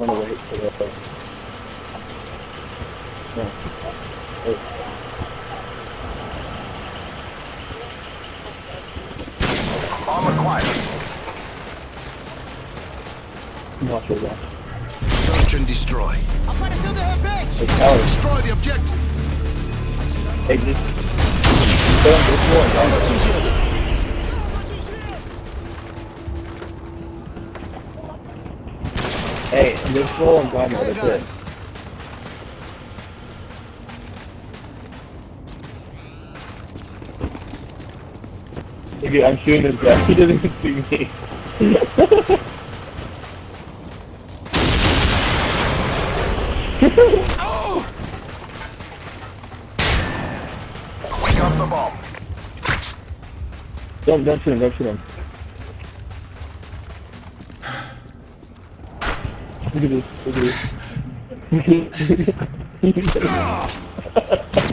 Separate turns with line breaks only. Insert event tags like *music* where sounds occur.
I'm gonna wait for the... No. Wait.
Bomb acquired.
Watch it, watch.
Search and destroy.
Apareceu de repente!
Hey, Alex,
Destroy the objective.
hey, just... Stay Hey, this floor and Bravo, that's it. I'm shooting this guy. *laughs* He doesn't even see me.
We got the bomb.
don't, don't shoot him, don't shoot him. Look at this. Look at this. *laughs* *laughs* *laughs*